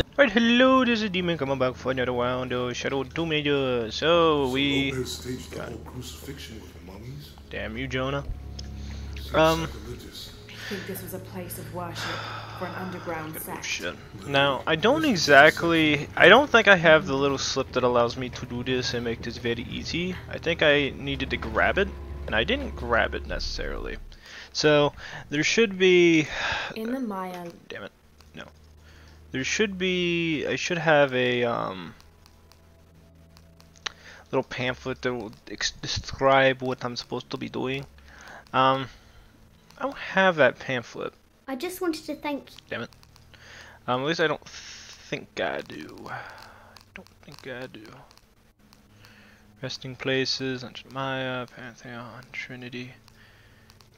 Alright, hello, this is Demon coming back for another round of Shadow Tomb Raider. So, we... Lopez staged the whole crucifixion with the mummies. Damn you, Jonah. Um. I think this was a place of worship for an underground Oh, sect. shit. Now, I don't exactly... I don't think I have the little slip that allows me to do this and make this very easy. I think I needed to grab it, and I didn't grab it necessarily. So, there should be... In the Maya, Damn it. No. There should be... I should have a, um... Little pamphlet that will ex describe what I'm supposed to be doing. Um... I don't have that pamphlet. I just wanted to thank you. Damn it. Um, at least I don't think I do. I don't think I do. Resting places, Ancient Maya, Pantheon, Trinity,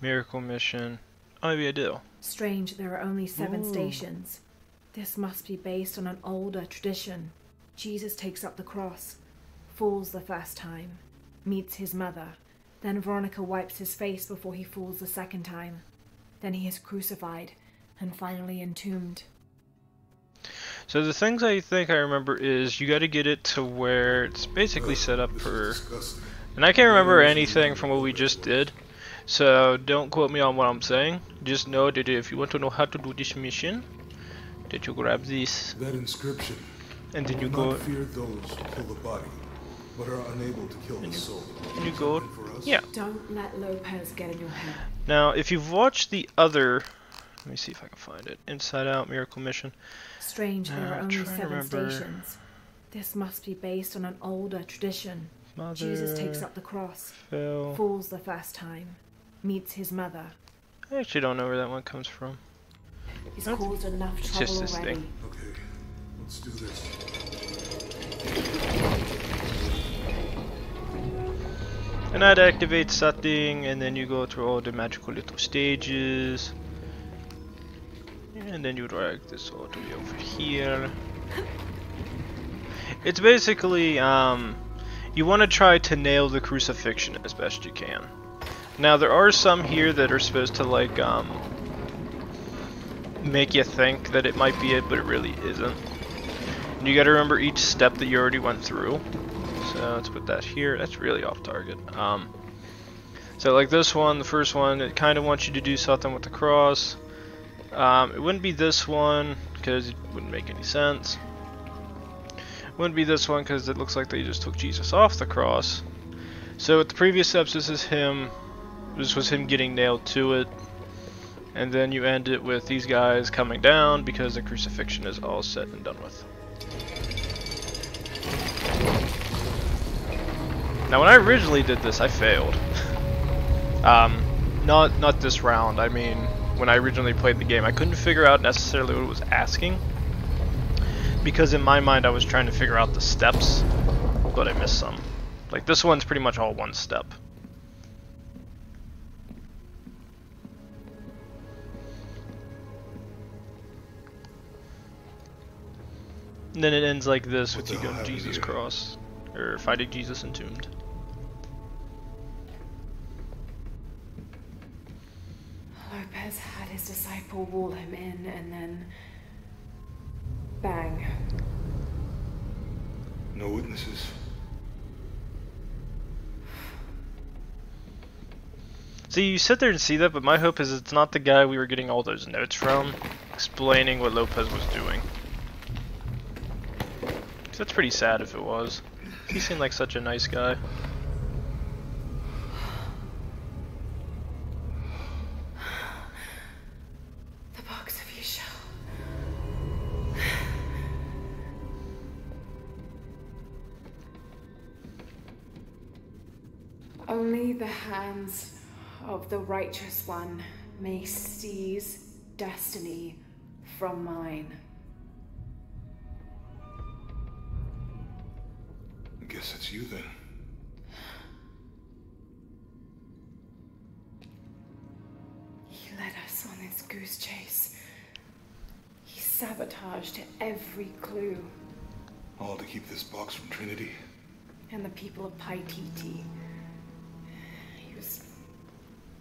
Miracle Mission. Oh, maybe I do. strange there are only seven Ooh. stations. This must be based on an older tradition. Jesus takes up the cross, falls the first time, meets his mother. Then Veronica wipes his face before he falls the second time. Then he is crucified and finally entombed. So the things I think I remember is you got to get it to where it's basically set up for, and I can't remember anything from what we just did. So don't quote me on what I'm saying. Just know that if you want to know how to do this mission, that you grab this That inscription. and then you go fear those who kill the body, but are unable to kill the soul. and you go. For us? Yeah. Don't let Lopez get in your head. Now, if you've watched the other, let me see if I can find it. Inside Out Miracle Mission. Strange there Uh, are only seven stations. This must be based on an older tradition. Mother Jesus takes up the cross, fell. falls the first time, meets his mother. I actually don't know where that one comes from. He's That's- caused enough trouble just this already. thing. Okay, let's do this. And that activates something, and then you go through all the magical little stages. And then you drag this all the way over here. It's basically, um, you want to try to nail the crucifixion as best you can. Now, there are some here that are supposed to, like, um, make you think that it might be it, but it really isn't. And you gotta remember each step that you already went through. So let's put that here. That's really off target. Um, so like this one, the first one, it kind of wants you to do something with the cross. Um, it wouldn't be this one because it wouldn't make any sense. It wouldn't be this one because it looks like they just took Jesus off the cross. So with the previous steps, this is him. This was him getting nailed to it. And then you end it with these guys coming down because the crucifixion is all set and done with. Now, when I originally did this, I failed. um, not not this round. I mean, when I originally played the game, I couldn't figure out necessarily what it was asking because in my mind I was trying to figure out the steps, but I missed some. Like this one's pretty much all one step. And then it ends like this What with you the going Jesus here? cross, or fighting Jesus entombed. Lopez had his disciple wall him in and then. bang. No witnesses. See, you sit there and see that, but my hope is it's not the guy we were getting all those notes from, explaining what Lopez was doing. That's pretty sad if it was. He seemed like such a nice guy. The box of. Only the hands of the righteous one may seize destiny from mine. Guess it's you then. He led us on this goose chase. He sabotaged every clue. All to keep this box from Trinity. and the people of Paititi. He was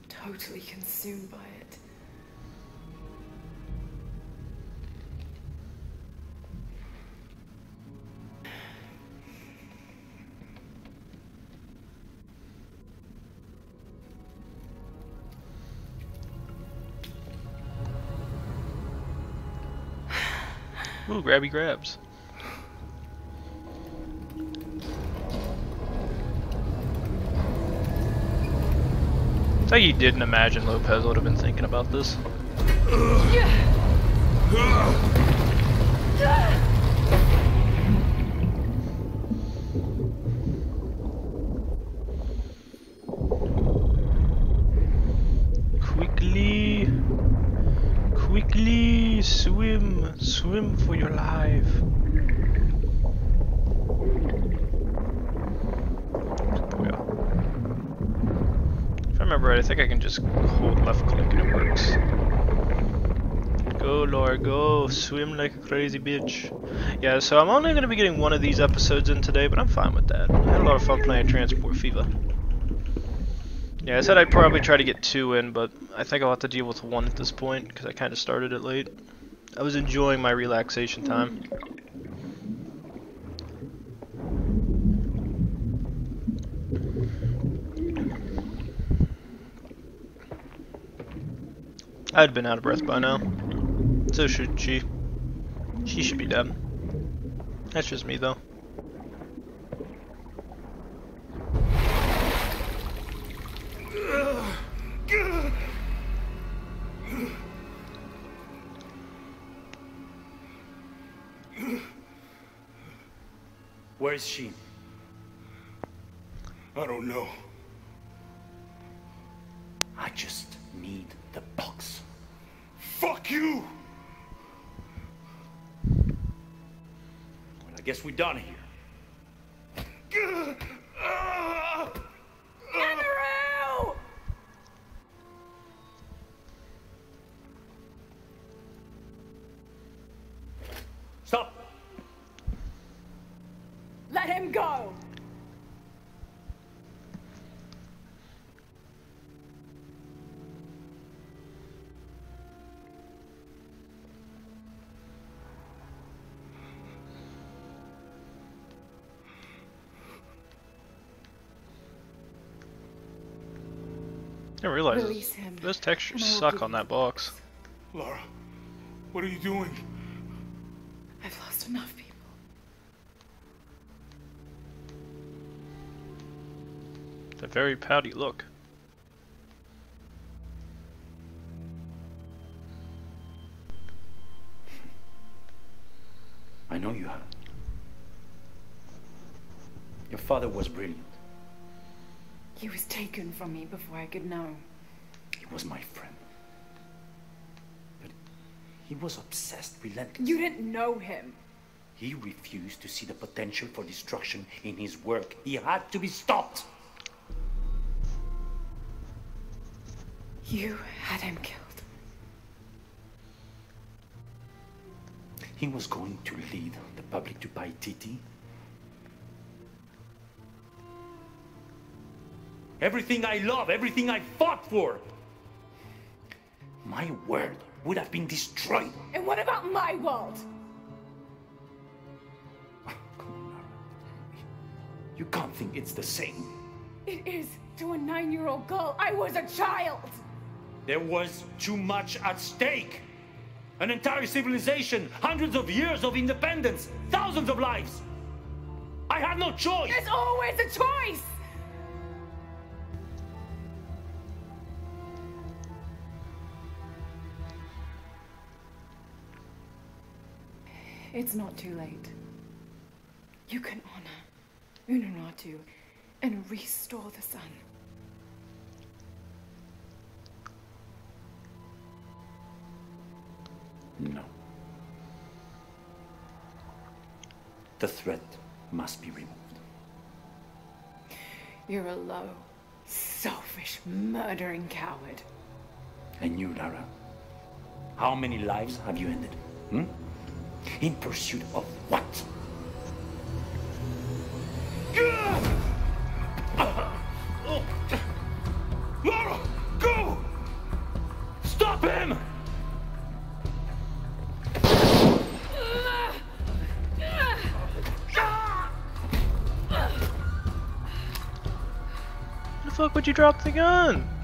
totally consumed by Ooh, grabby grabs. It's like he didn't imagine Lopez would have been thinking about this. Quickly, quickly swim, swim for your life. Booyah. If I think I can just hold left click and it works. Go, Laura, go. Swim like a crazy bitch. Yeah, so I'm only going to be getting one of these episodes in today, but I'm fine with that. I had a lot of fun playing Transport Fever. Yeah, I said I'd probably try to get two in, but I think I'll have to deal with one at this point, because I kind of started it late. I was enjoying my relaxation time. I'd been out of breath by now. So should she. She should be dead. That's just me though. Those textures and suck on that box. Laura, what are you doing? I've lost enough people. It's a very pouty look. I know you have. Your father was brilliant. He was taken from me before I could know. He was my friend. But he was obsessed, relentless. You didn't know him. He refused to see the potential for destruction in his work. He had to be stopped. You had him killed. He was going to lead the public to Paititi. Everything I love, everything I fought for. My world would have been destroyed. And what about my world? Ah, come on, Nara. You can't think it's the same. It is to a nine year old girl. I was a child. There was too much at stake. An entire civilization, hundreds of years of independence, thousands of lives. I had no choice. There's always a choice. It's not too late. You can honor Unuratu and restore the sun. No. The threat must be removed. You're a low, selfish, murdering coward. And you, Lara, how many lives have you ended? Hmm? In pursuit of what? Lara, go! Stop him! Why the fuck would you drop the gun?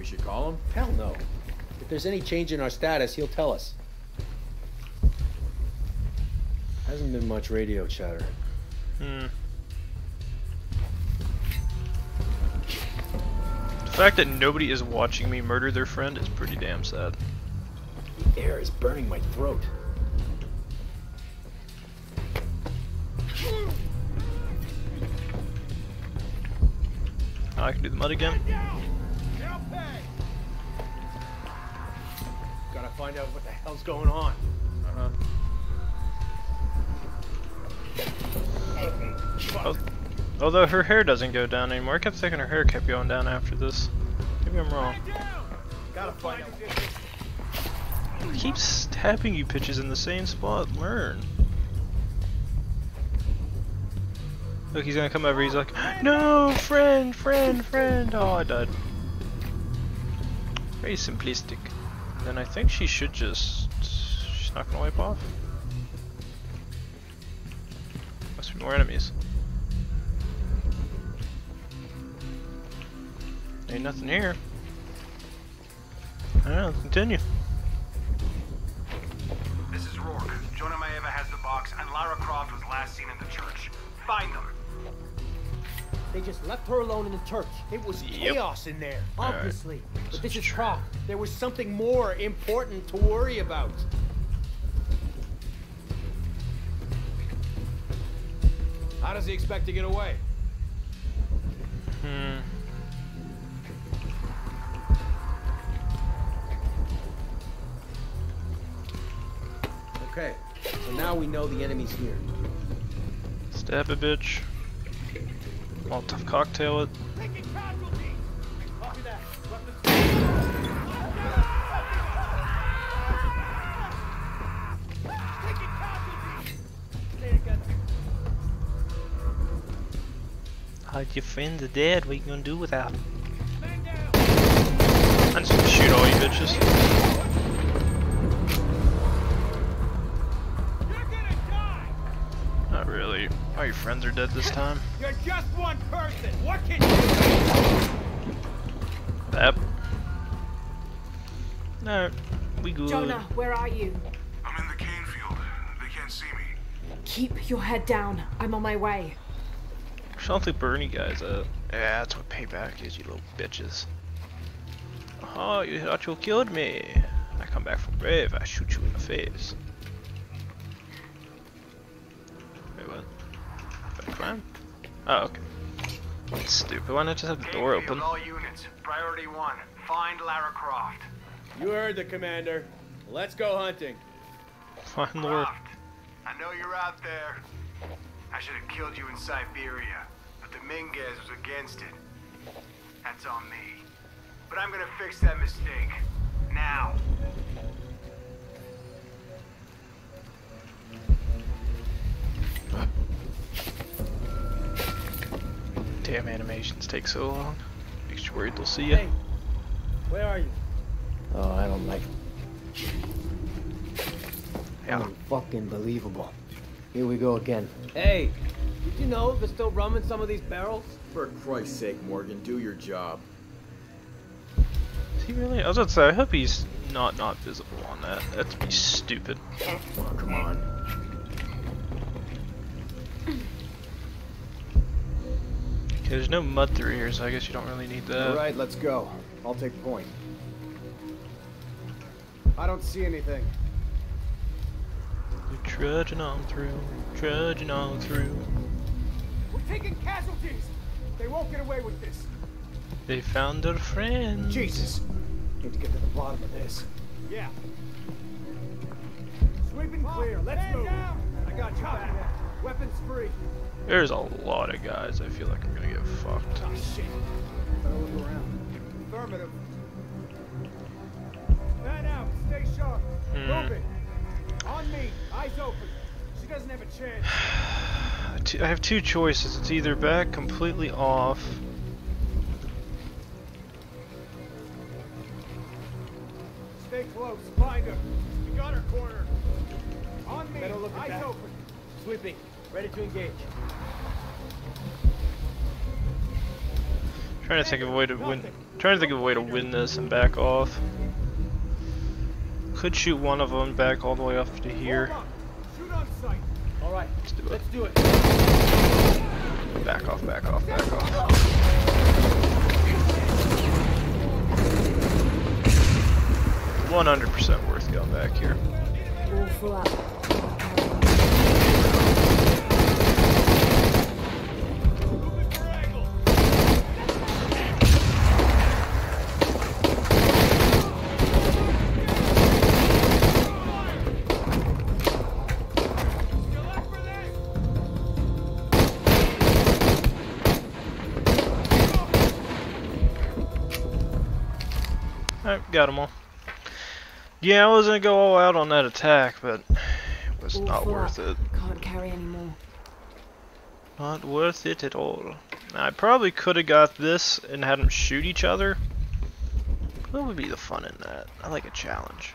We should call him? Hell no. If there's any change in our status, he'll tell us. Hasn't been much radio chatter. Hmm. The fact that nobody is watching me murder their friend is pretty damn sad. The air is burning my throat. I can do the mud again. Find out what the hell's going on. Uh-huh. Oh, although her hair doesn't go down anymore. I kept thinking her hair kept going down after this. Maybe I'm wrong. Gotta find out. Keep stabbing you pitches in the same spot. Learn. Look, he's gonna come over. He's like, no, friend, friend, friend. Oh, I died. Very simplistic. And then I think she should just. She's not gonna wipe off. Must be more enemies. Ain't nothing here. I don't know, continue. This is Rourke. Jonah Maiava has the box, and Lara Croft was last seen in the church. Find them. They just left her alone in the church. It was Yep. chaos in there, Alright. obviously. But this is True. There was something more important to worry about. How does he expect to get away? Hmm. Okay, so now we know the enemy's here. Stab a bitch. Molotov cocktail it. How'd your friends are dead? What you gonna do without them? I'm just gonna shoot all you bitches. Friends are dead this time. You're just one person. What can you do? Yep. No, we good. Jonah, where are you? I'm in the cane field. They can't see me. Keep your head down. I'm on my way. I don't think Bernie guy's at. Yeah, that's what payback is, you little bitches. Oh, you thought you killed me. I come back from grave, I shoot you in the face. Oh, okay. That's stupid. Why not just have the door open? all units. Priority one. Find Lara Croft. You heard the commander. Let's go hunting. Find Lord. Croft, I know you're out there. I should have killed you in Siberia, but Dominguez was against it. That's on me. But I'm gonna fix that mistake. Now. Damn animations take so long. Makes you worried they'll see you. Hey, where are you? Oh, I don't like Yeah. Fucking believable. Here we go again. Hey, did you know there's still rum in some of these barrels? For Christ's sake, Morgan, do your job. Is he really? I was about to say, I hope he's not not visible on that. That'd be stupid. Oh, come on. There's no mud through here, so I guess you don't really need that. All right, let's go. I'll take point. I don't see anything. We're trudging on through, trudging on through. We're taking casualties. They won't get away with this. They found their friend. Jesus. Need to get to the bottom of this. Yeah. Sweeping clear. Let's move. I got you back. Weapons free. There's a lot of guys. I feel like I'm gonna get fucked. Oh shit. Better look around. Affirmative. Man out. Stay sharp. Hmm. Move it. On me. Eyes open. She doesn't have a chance. I have two choices. It's either back completely off. Stay close. close. Find her. We got her cornered. On me. Better look at Eyes that. open. Sweeping. Ready to engage. Trying to think of a way to win. Trying to think of a way to win this and back off. Could shoot one of them back all the way up to here. Shoot on sight. All right. Let's do it. Let's do it. Back off, back off, back off. 100% worth going back here. Got them all. Yeah, I was gonna go all out on that attack, but it was All not worth up. it. Can't carry anymore. Not worth it at all. Now, I probably could have got this and had them shoot each other. What would be the fun in that? I like a challenge.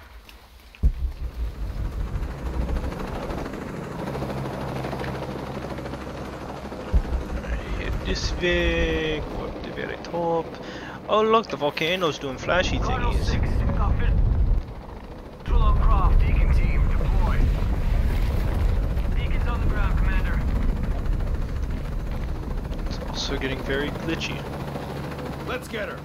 Hit this way, go up the very top. Oh look, the volcano's doing flashy thingies. 6, got vis- Trullo Croft, Deacon team, deploy. Deacon's on the ground, Commander. It's also getting very glitchy. Let's get her.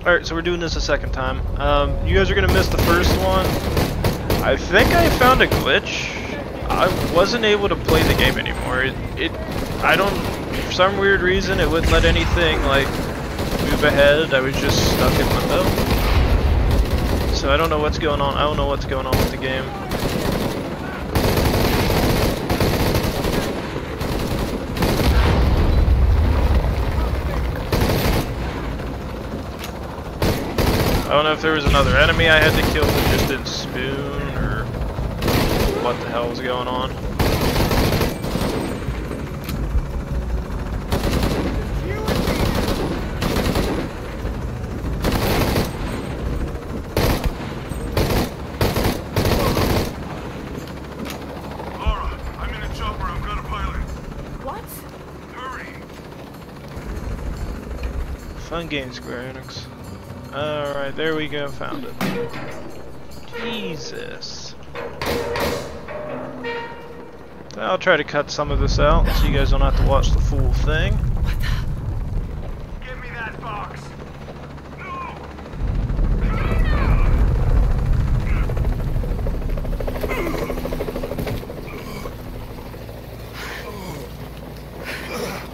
Alright, so we're doing this a second time. Um, you guys are gonna miss the first one. I think I found a glitch. I wasn't able to play the game anymore. It, it, I don't, for some weird reason, it wouldn't let anything, like, move ahead. I was just stuck in limbo. So I don't know what's going on. I don't know what's going on with the game. I don't know if there was another enemy I had to kill that just didn't spoon or what the hell was going on. Lara, I'm in a chopper. I've got a pilot. What? Hurry. Fun game, Square Enix. Alright, there we go, found it. Jesus. I'll try to cut some of this out so you guys don't have to watch the full thing. Give me that box.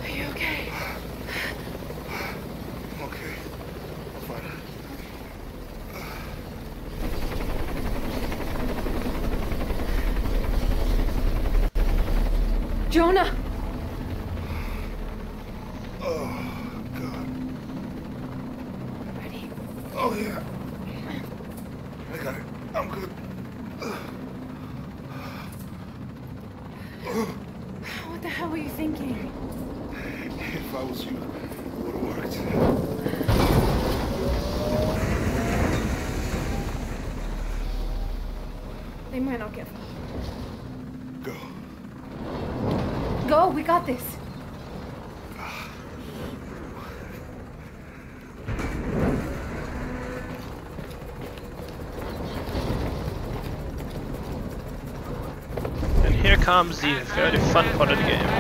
Are you okay? Okay. Fine. Jonah! Oh, God. Ready? Oh, yeah. I got it. I'm good. What the hell were you thinking? If I was you, it would have worked. They might not get far. Go. Go, we got this. Comes the very fun part of the game.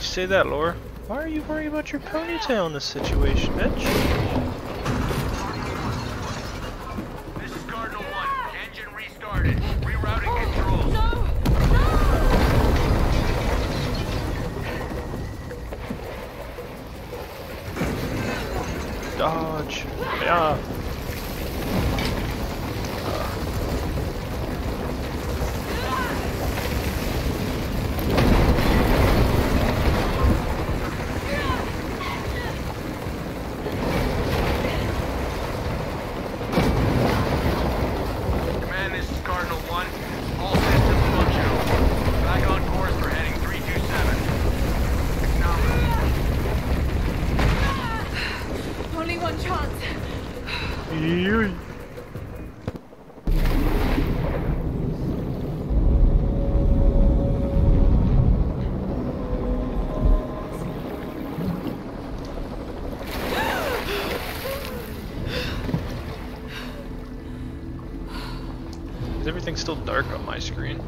Say that, Laura? Why are you worried about your ponytail in this situation, bitch? This is Cardinal 1. Engine restarted. Rerouting controls. Dodge. Yeah. Command, this is Cardinal 1. All systems functional. Back on course for heading 327. Only one chance. Is everything still dark on my screen?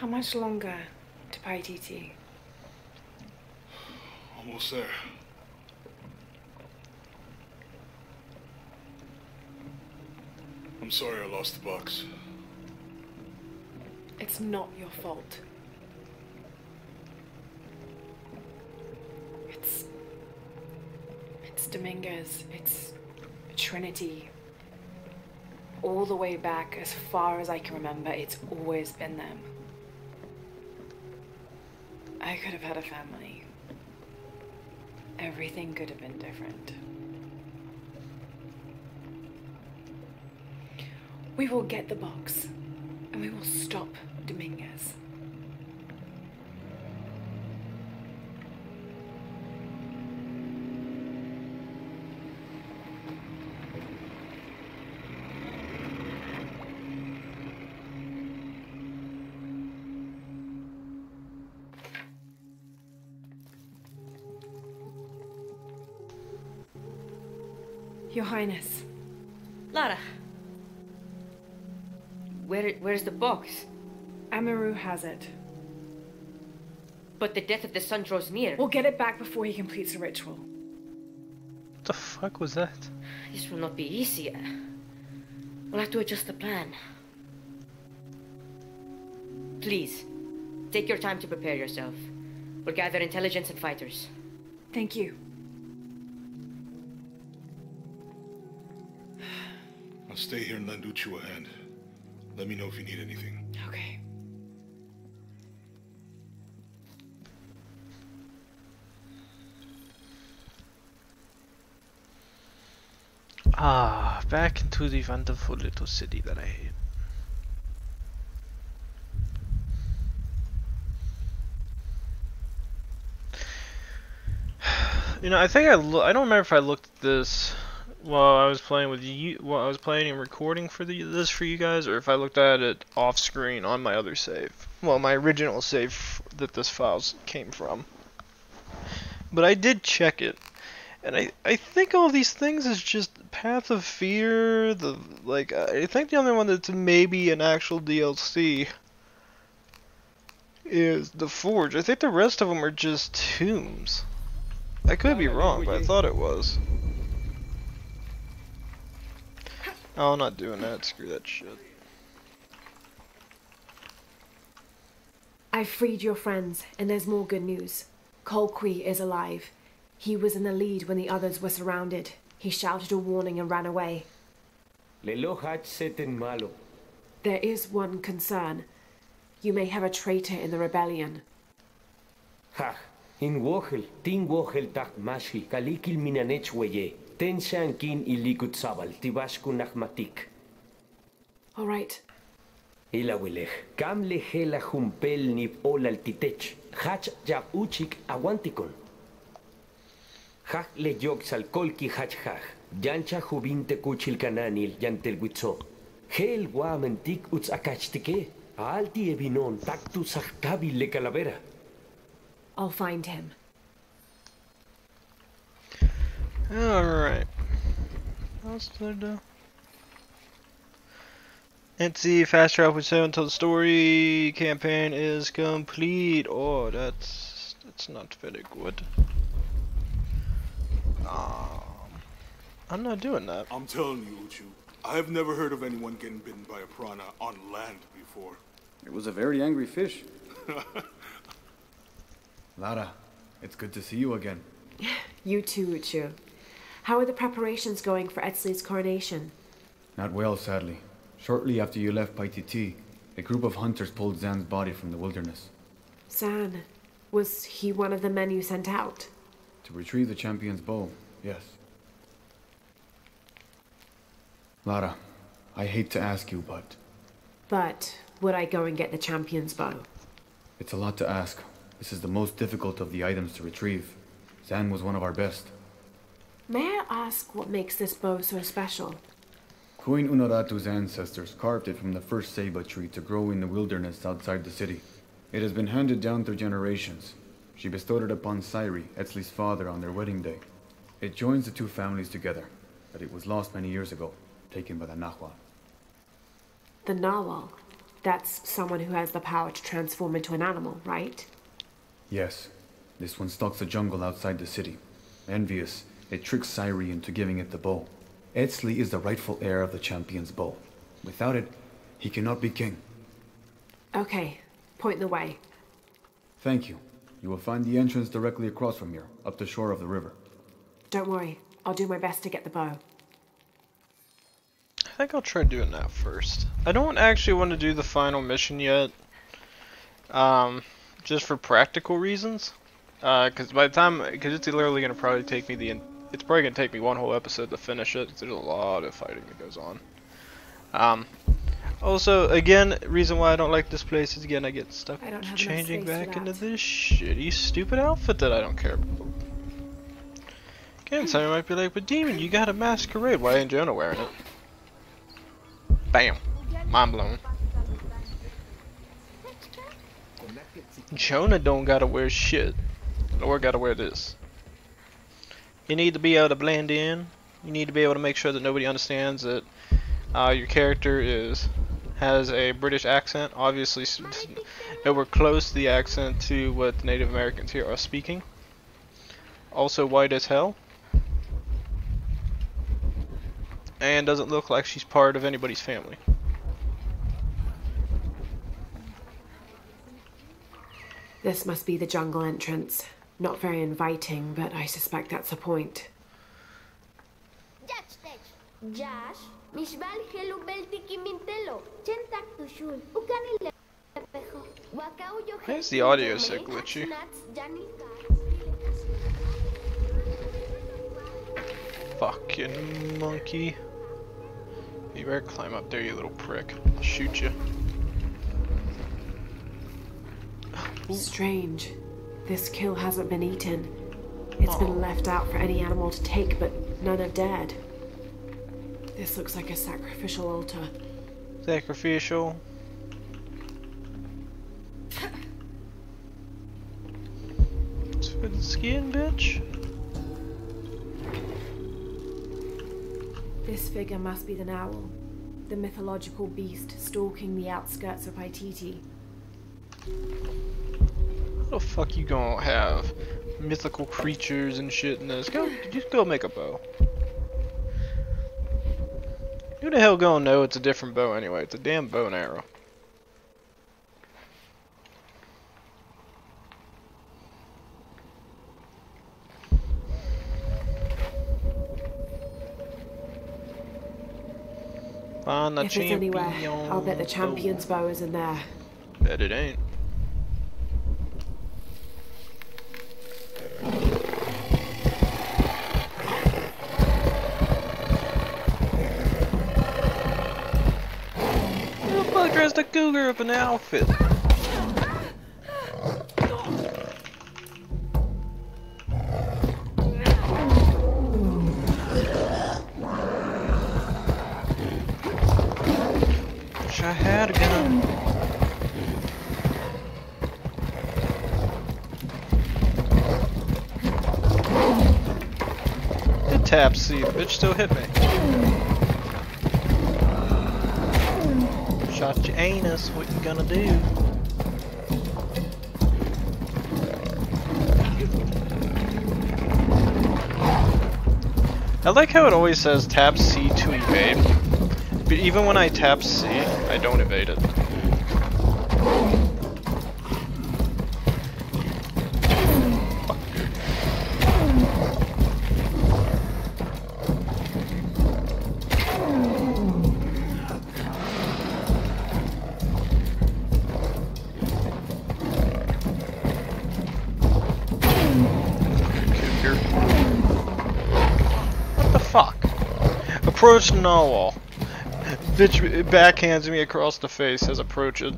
How much longer to pay Paititi? Almost there. I'm sorry I lost the box. It's not your fault. It's. It's Dominguez. It's Trinity. All the way back, as far as I can remember, it's always been them. I could have had a family. Everything could have been different. We will get the box, and we will stop Highness, Lara. Where, where's the box? Amaru has it. But the death of the sun draws near. We'll get it back before he completes the ritual. What the fuck was that? This will not be easy. We'll have to adjust the plan. Please, take your time to prepare yourself. We'll gather intelligence and fighters. Thank you. Stay here and lend Uchu a hand. Let me know if you need anything. Okay. Ah, back into the wonderful little city that I hate. You know, I think I lo- I don't remember if I looked at this while I was playing with you while I was playing and recording for the this for you guys, or if I looked at it off screen on my other save. Well, my original save that this files came from. But I did check it, and I I think all these things is just Path of Fear. The like I think the only one that's maybe an actual DLC is the Forge. I think the rest of them are just tombs. I could be wrong, but I thought it was. Oh, I'm not doing that. Screw that shit. I freed your friends, and there's more good news. Colqui is alive. He was in the lead when the others were surrounded. He shouted a warning and ran away. Lelo hat seten malo. There is one concern. You may have a traitor in the rebellion. Ha, in wohel, tin wohel tak mashi, kalikil minanech weye. Ten siya kin ilikot sabal, tibas ko nakmatik. All right. Ilawileh, kam lehela humpel nip olal titech, hach jab uchik awantikon. Hach le yog salkolki hach hach, yancha jubinte kuchil kananil yantel witzo. Hel wamentik uts akachtike, alti ebinon taktu saktabi le calavera. I'll find him. Alright. What else did I do? And see fast travel with seven until the story campaign is complete. Oh, that's that's not very good. Um, I'm not doing that. I'm telling you, Uchu, I have never heard of anyone getting bitten by a piranha on land before. It was a very angry fish. Lara, it's good to see you again. You too, Uchu. How are the preparations going for Etzli's coronation? Not well, sadly. Shortly after you left Paititi, a group of hunters pulled Zan's body from the wilderness. Zan, was he one of the men you sent out? To retrieve the champion's bow, yes. Lara, I hate to ask you, but But would I go and get the champion's bow? it's a lot to ask. This is the most difficult of the items to retrieve. Zan was one of our best. May I ask what makes this bow so special? Queen Unuratu's ancestors carved it from the first ceiba tree to grow in the wilderness outside the city. It has been handed down through generations. She bestowed it upon Sairi, Etzli's father, on their wedding day. It joins the two families together, but it was lost many years ago, taken by the Nahual. The Nahual. That's someone who has the power to transform into an animal, right? Yes, this one stalks the jungle outside the city. Envious, it tricks Sairi into giving it the bow. Etzli is the rightful heir of the champion's bow. Without it, he cannot be king. Okay, point the way. Thank you. You will find the entrance directly across from here, up the shore of the river. Don't worry, I'll do my best to get the bow. I think I'll try doing that first. I don't actually want to do the final mission yet. Um, just for practical reasons. Uh, cause by the time, cause it's literally gonna probably take me the, en- it's probably gonna take me one whole episode to finish it. there's a lot of fighting that goes on. Um, also, again, reason why I don't like this place is again I get stuck I don't have enough changing back into this shitty, stupid outfit that I don't care about. Again, somebody might be like, but Demon, you got a masquerade. Why ain't Jonah wearing it? Bam. Mind blown. Jonah don't gotta wear shit. Or gotta wear this. You need to be able to blend in. You need to be able to make sure that nobody understands that uh, your character is has a British accent. Obviously, nowhere close to the accent to what the Native Americans here are speaking. Also white as hell. And doesn't look like she's part of anybody's family. This must be the jungle entrance. Not very inviting, but I suspect that's the point. Josh, Mishbal Helu Beltiki Mintelo, Chentak Tushul, Ukanile Pejo, Wakau Yo Why is the audio so glitchy? Fucking monkey. You better climb up there, you little prick. I'll shoot you. Strange. This kill hasn't been eaten. It's been oh. left out for any animal to take, but none have dared. This looks like a sacrificial altar. Sacrificial. It's for the skin, bitch. This figure must be the Owl, the mythological beast stalking the outskirts of Paititi. How the fuck you gonna have mythical creatures and shit in this? Go, just go make a bow. Who the hell gonna know it's a different bow anyway? It's a damn bow and arrow. Find the if it's anywhere, I'll bet the champion's bow is in there. Bet it ain't. Up an outfit. Wish I had a gun. Tap the bitch still hit me. Anus, what you're gonna do? I like how it always says tap C to evade. But even when I tap C, I don't evade it. Approach Nahual. Bitch backhands me across the face as approach it.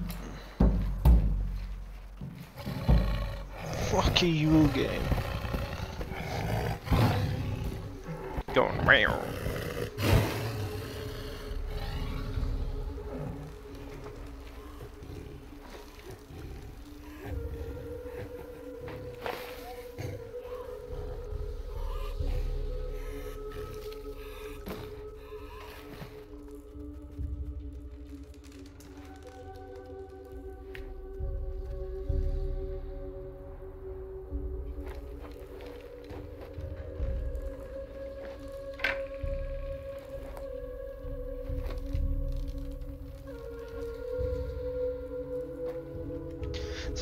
Fuck you, game. Going round.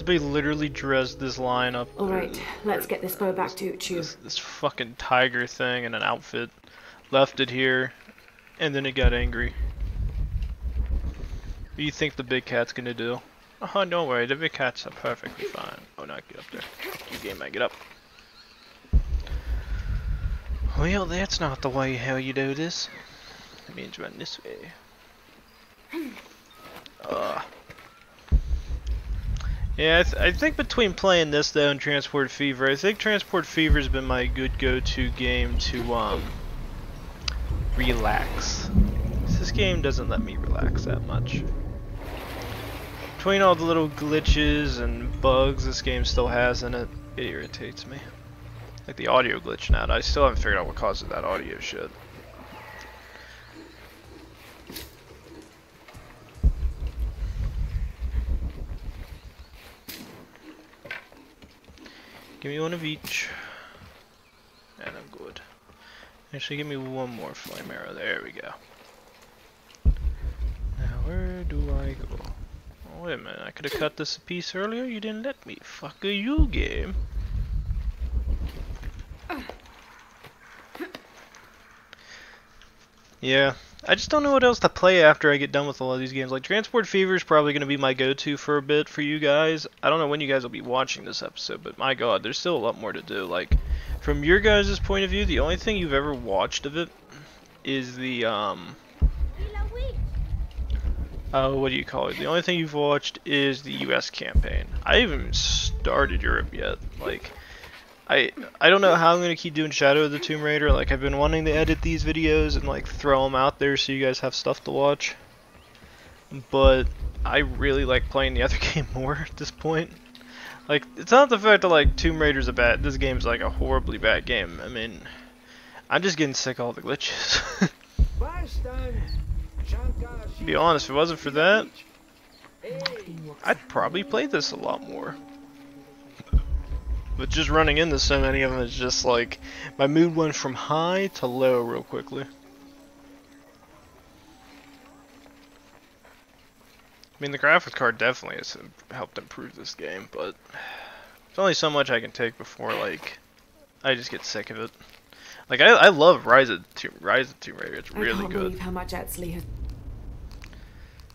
Somebody literally dressed this line up. All right, let's get this bow back to Uchu. This, this fucking tiger thing in an outfit. Left it here, and then it got angry. What do you think the big cat's gonna do? Oh, don't worry, the big cat's are perfectly fine. Oh, not get up there. You, game man, get up. Well, that's not the way how you do this. It means run this way. Ugh. Yeah, I, th I think between playing this though and Transport Fever, I think Transport Fever has been my good go-to game to um relax. This game doesn't let me relax that much. Between all the little glitches and bugs this game still has in it, it irritates me. Like the audio glitch now, I still haven't figured out what causes that audio shit. Give me one of each. And I'm good. Actually, give me one more flame arrow. There we go. Now, where do I go? Oh, wait a minute. I could have cut this a piece earlier. You didn't let me. Fuck you, game. Yeah, I just don't know what else to play after I get done with all of these games. Like Transport Fever is probably going to be my go-to for a bit for you guys. I don't know when you guys will be watching this episode, but my god, there's still a lot more to do. Like, from your guys' point of view, the only thing you've ever watched of it is the, um... Oh, what do you call it? The only thing you've watched is the U.S. campaign. I haven't started Europe yet. Like, I I don't know how I'm gonna keep doing Shadow of the Tomb Raider. Like I've been wanting to edit these videos and like throw them out there so you guys have stuff to watch. But I really like playing the other game more at this point. Like it's not the fact that like Tomb Raider's a bad. This game's like a horribly bad game. I mean, I'm just getting sick of all the glitches. be honest, if it wasn't for that, I'd probably play this a lot more. But just running into so many of them is just like my mood went from high to low real quickly. I mean, the graphics card definitely has helped improve this game, but there's only so much I can take before like I just get sick of it. Like I, I love Rise of Tomb, Rise of Tomb Raider. It's I really can't good. believe how much Etsley has.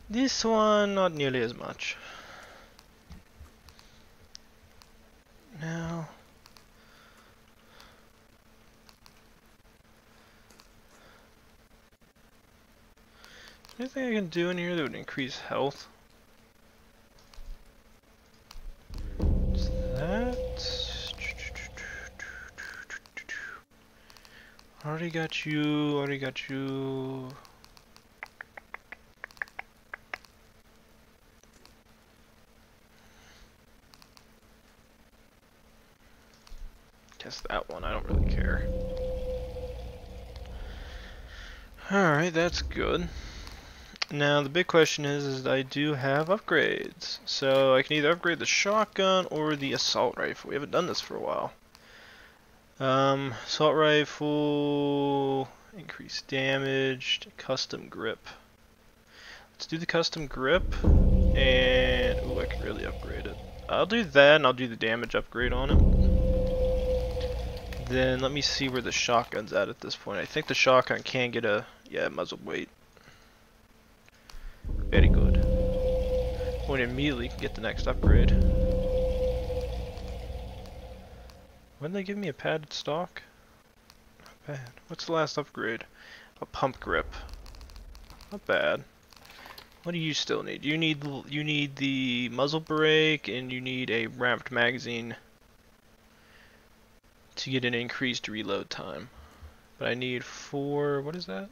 This one, not nearly as much. now. Anything I can do in here that would increase health? What's that? Already got you, already got you. Guess that one, I don't really care. Alright, that's good. Now the big question is, is I do have upgrades. So I can either upgrade the shotgun or the assault rifle. We haven't done this for a while. Um, assault rifle, increased damage, custom grip. Let's do the custom grip, and ooh, I can really upgrade it. I'll do that, and I'll do the damage upgrade on it. Then let me see where the shotgun's at at this point. I think the shotgun can get a yeah muzzle weight. Very good. When immediately can get the next upgrade. When they give me a padded stock? Not bad. What's the last upgrade? A pump grip. Not bad. What do you still need? You need you need the muzzle brake and you need a ramped magazine to get an increased reload time. But I need four. What is that?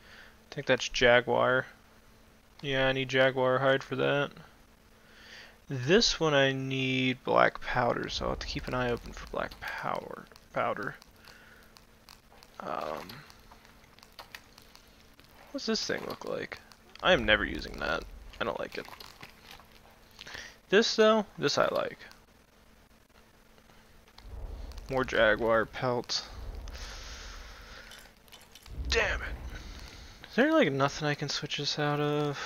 I think that's Jaguar. Yeah, I need Jaguar hide for that. This one I need black powder, so I'll have to keep an eye open for black powder. Powder. Um, what's this thing look like? I am never using that. I don't like it. This though, this I like. More Jaguar pelts. Damn it. Is there like nothing I can switch this out of?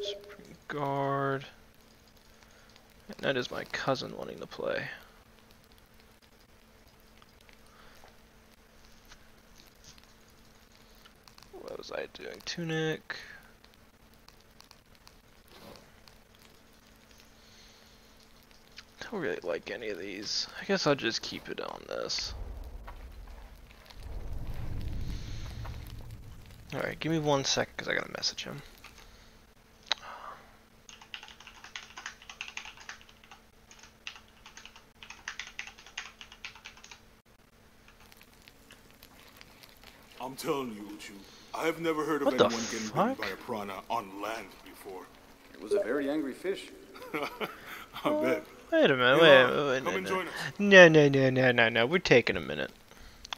Spring guard. And that is my cousin wanting to play. What was I doing? Tunic. Don't really like any of these. I guess I'll just keep it on this. Alright, give me one sec because I gotta message him. I'm telling you, Uchu, I've never heard of What the anyone getting bitten by a piranha on land before. It was a very angry fish. I bet. Wait a minute, Hey, wait, Laura, wait, come no, and no. join us. no, no, no, no, no, no, we're taking a minute.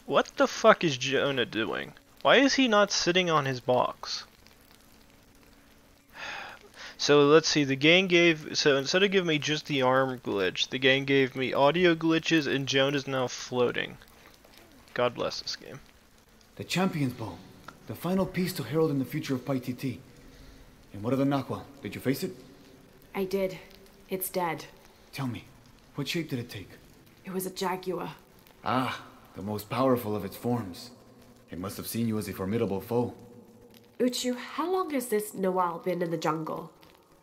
What the fuck is Jonah doing? Why is he not sitting on his box? So let's see, the game gave, so instead of giving me just the arm glitch, the game gave me audio glitches and Joan is now floating. God bless this game. The Champion's Bow. The final piece to herald in the future of Paititi. And what of the Nahual? Did you face it? I did. It's dead. Tell me, what shape did it take? It was a jaguar. Ah, the most powerful of its forms. It must have seen you as a formidable foe. Uchu, how long has this Nahual been in the jungle?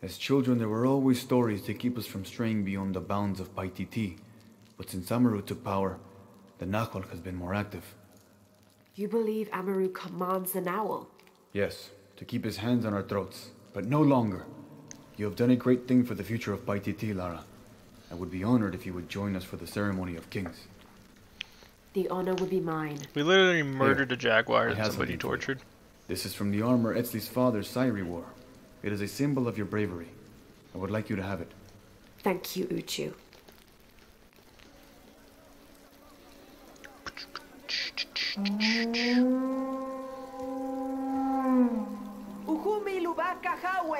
As children, there were always stories to keep us from straying beyond the bounds of Paititi. But since Amaru took power, the Nahual has been more active. You believe Amaru commands the Nahual? Yes, to keep his hands on our throats, but no longer. You have done a great thing for the future of Paititi, Lara. I would be honored if you would join us for the ceremony of kings. The honor would be mine. We literally murdered a jaguar I that somebody something for you. tortured. This is from the armor Etzli's father, Sairi, wore. It is a symbol of your bravery. I would like you to have it. Thank you, Uchu.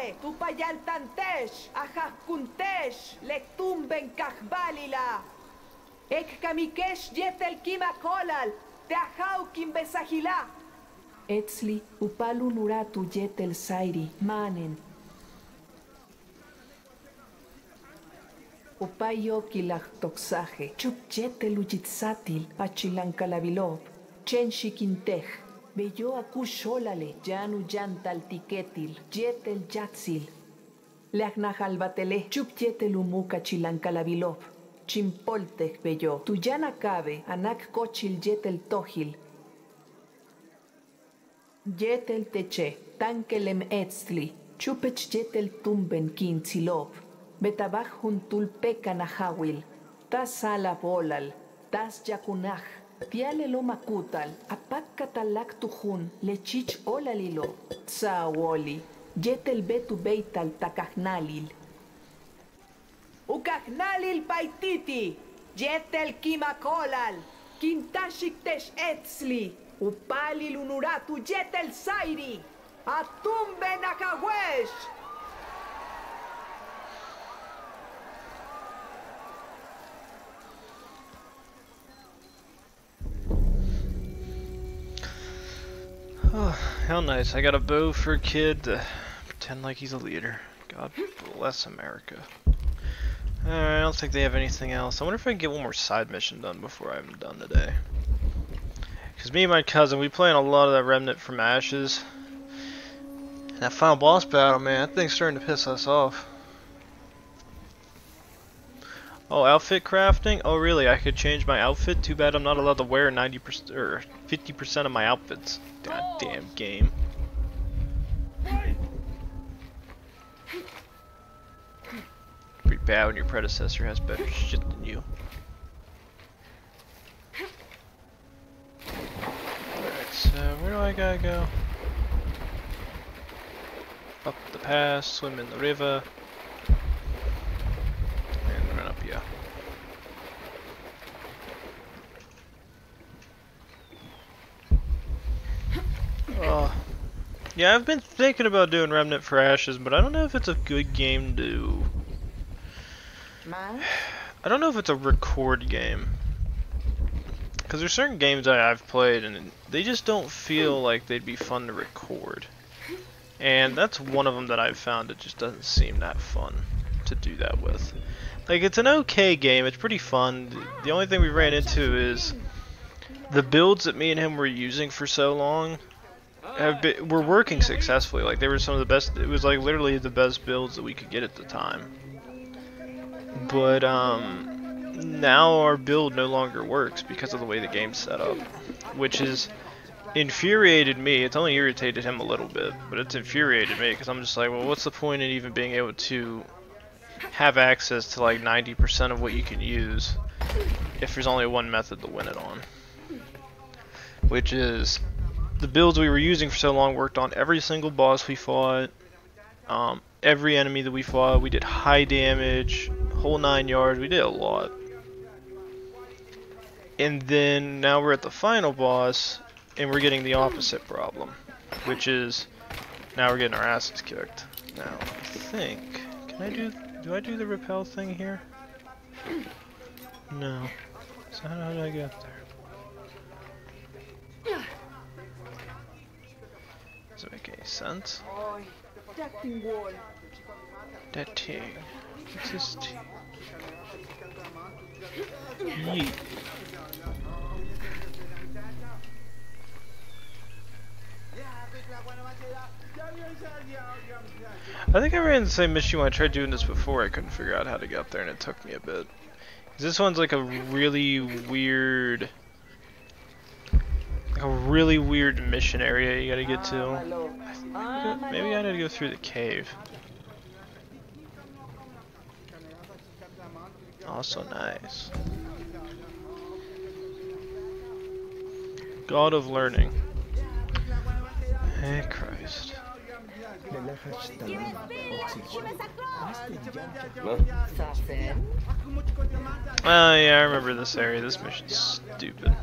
Yahweh, Tupayaltantesh, Ajaskuntesh, Lectumben Kajbalila, Ekkamikesh Yetel Kimakolal, Teajaukin Besajilá. Etzli, Upalunuratu Yetel Sairi, Manen. Upayokilahtoxaje, Chupyetel Uchitzatil, Pachilancalabilov, Chenshikintej. Bello acuxólale, yanu yantal tiquetil, yetel yatzil. Leagnajalbatelé, chupyetel umuca chilancalabilov. Chimpoltec bello, tuyana cabe, anac cochil yetel tojil. Yetel teche, tankelem etzli, chupech yetel tumben quintzilov. Betabaj juntul peca tas ala bolal, tas yacunaj. Pialelo macutal, apac tujun, lechich olalilo, tsaoli, yetel betu beital tacahnalil. Ucahnalil paititi, yetel kimacolal, quintashik tesh etzli, upalil unuratu yetel sairi, atumben acahuesh. Oh, how nice. I got a bow for a kid to pretend like he's a leader. God bless America. Alright, I don't think they have anything else. I wonder if I can get one more side mission done before I'm done today. Because me and my cousin, we playing a lot of that Remnant from Ashes. And that final boss battle, man, that thing's starting to piss us off. Oh, outfit crafting? Oh, really? I could change my outfit? Too bad I'm not allowed to wear 90% or 50% of my outfits. God oh. damn game. Pretty bad when your predecessor has better shit than you. Alright, so where do I gotta go? Up the pass, swim in the river. And run. Oh. Yeah, I've been thinking about doing Remnant for Ashes, but I don't know if it's a good game to... I don't know if it's a record game. Because there's certain games that I've played and they just don't feel hmm. like they'd be fun to record. And that's one of them that I've found it just doesn't seem that fun to do that with. Like, it's an okay game, it's pretty fun. The only thing we ran into is the builds that me and him were using for so long have been, were working successfully. Like, they were some of the best, it was like literally the best builds that we could get at the time. But, um, now our build no longer works because of the way the game's set up. Which is infuriated me. It's only irritated him a little bit, but it's infuriated me because I'm just like, well, what's the point in even being able to have access to like 90% of what you can use if there's only one method to win it on? Which is the builds we were using for so long worked on every single boss we fought, um, every enemy that we fought. We did high damage, whole nine yards. We did a lot. And then now we're at the final boss, and we're getting the opposite problem, which is now we're getting our asses kicked. Now, I think, can I do, do I do the repel thing here? No. So how, do I get there? Does it make any sense? That thing. What's this thing? Yeet. I think I ran the same mission when I tried doing this before. I couldn't figure out how to get up there and it took me a bit. This one's like a really weird... Like a really weird mission area you gotta get to. Maybe I need to go through the cave. Also nice. God of Learning. Hey Christ. Oh yeah, I remember this area. This mission's stupid.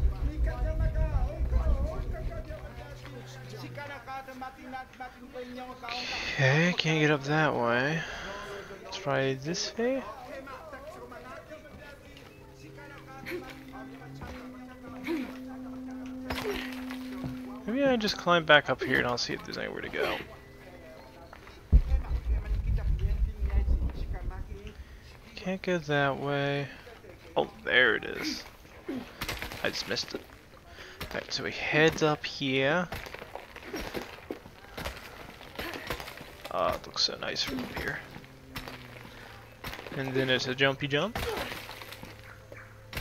Okay, can't get up that way. Let's try this way. Maybe I just climb back up here and I'll see if there's anywhere to go. Can't go that way. Oh, there it is. I just missed it. Alright, so we head up here. Ah, it looks so nice from here. And then it's a jumpy jump.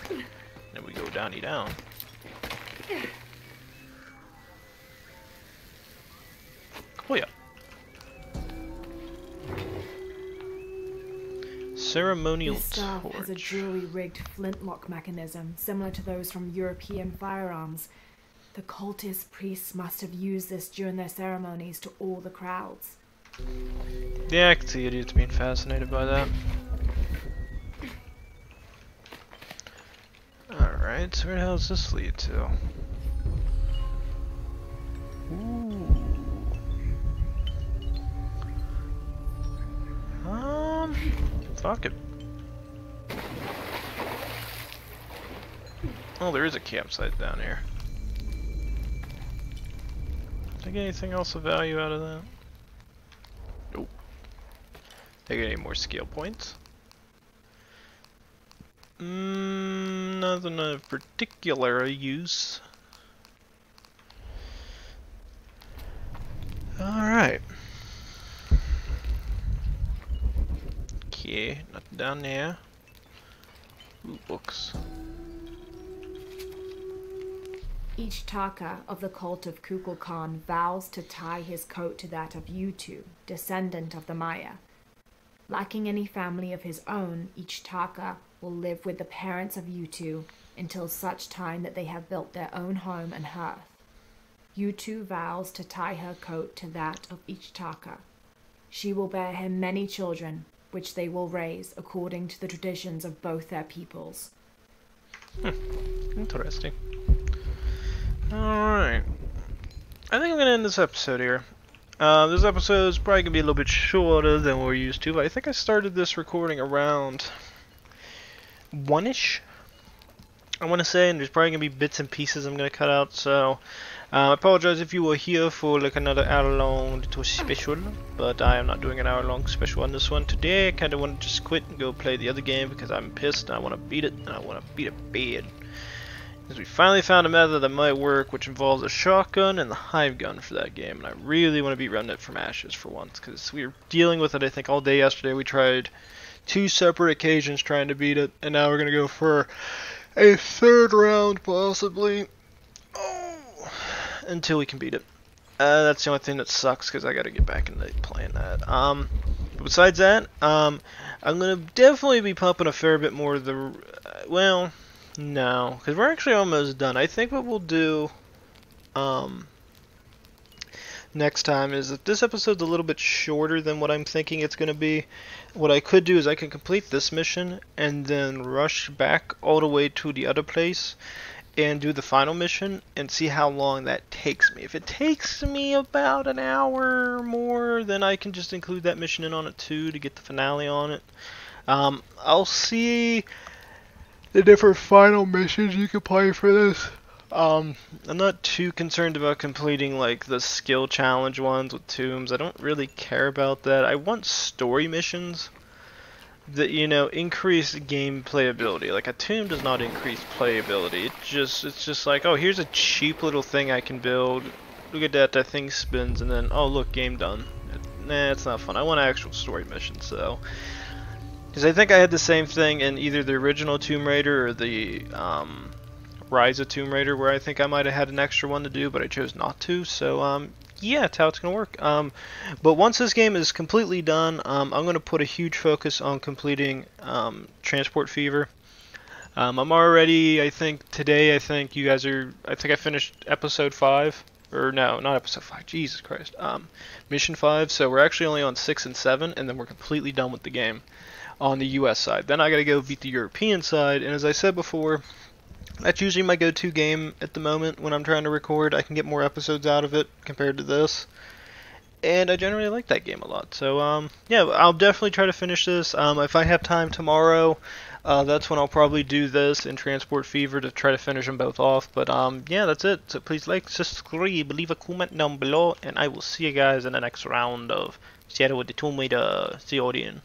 Then we go downy down. Ceremonial This staff torch. has a jury-rigged flintlock mechanism similar to those from European firearms. The cultist priests must have used this during their ceremonies to awe the crowds. Yeah, I can see idiots being fascinated by that. Alright, so where the hell does this lead to? Oh, there is a campsite down here. Did I get anything else of value out of that? Nope. Did I get any more skill points? Mm, nothing of particular use. Alright. Okay, nothing down there. Ooh, books. Each Taka of the cult of Kukulkan vows to tie his coat to that of Yutu, descendant of the Maya. Lacking any family of his own, each Taka will live with the parents of Yutu until such time that they have built their own home and hearth. Yutu vows to tie her coat to that of each Taka. She will bear him many children, which they will raise according to the traditions of both their peoples. Interesting. Alright. I think I'm gonna end this episode here. Uh, this episode is probably gonna be a little bit shorter than we're used to, but I think I started this recording around one-ish. I want to say, and there's probably gonna be bits and pieces I'm gonna cut out. So uh, I apologize if you were here for like another hour-long little special, but I am not doing an hour-long special on this one today. I kind of want to just quit and go play the other game because I'm pissed and I want to beat it and I want to beat it bad. Because we finally found a method that might work, which involves a shotgun and the hive gun for that game. And I really want to beat Remnant from Ashes for once, because we were dealing with it, I think, all day yesterday. We tried two separate occasions trying to beat it, and now we're going to go for a third round, possibly. Oh, until we can beat it. Uh, that's the only thing that sucks, because I got to get back into playing that. Um, besides that, um, I'm to definitely be pumping a fair bit more of the... Uh, well... No, because we're actually almost done. I think what we'll do um, next time is that this episode's a little bit shorter than what I'm thinking it's going to be. What I could do is I can complete this mission and then rush back all the way to the other place and do the final mission and see how long that takes me. If it takes me about an hour or more, then I can just include that mission in on it too to get the finale on it. Um, I'll see the different final missions you can play for this. Um, I'm not too concerned about completing like the skill challenge ones with tombs. I don't really care about that. I want story missions that you know increase game playability. Like a tomb does not increase playability. It just it's just like oh here's a cheap little thing I can build. Look at that, that thing spins, and then oh look, game done. Nah, it's not fun. I want actual story missions. So. Because I think I had the same thing in either the original Tomb Raider or the um, Rise of Tomb Raider, where I think I might have had an extra one to do, but I chose not to. So, um, yeah, that's how it's going to work. Um, but once this game is completely done, um, I'm going to put a huge focus on completing um, Transport Fever. Um, I'm already, I think, today, I think you guys are, I think I finished episode 5. Or no, not episode 5, Jesus Christ. mission 5, so we're actually only on 6 and 7, and then we're completely done with the game on the US side. Then I gotta go beat the European side, and as I said before, that's usually my go-to game at the moment when I'm trying to record. I can get more episodes out of it compared to this. And I generally like that game a lot. So, um, yeah, I'll definitely try to finish this. Um, if I have time tomorrow, uh, that's when I'll probably do this and Transport Fever to try to finish them both off. But, um, yeah, that's it. So please like, subscribe, leave a comment down below, and I will see you guys in the next round of Shadow of the Tomb Raider. See you then.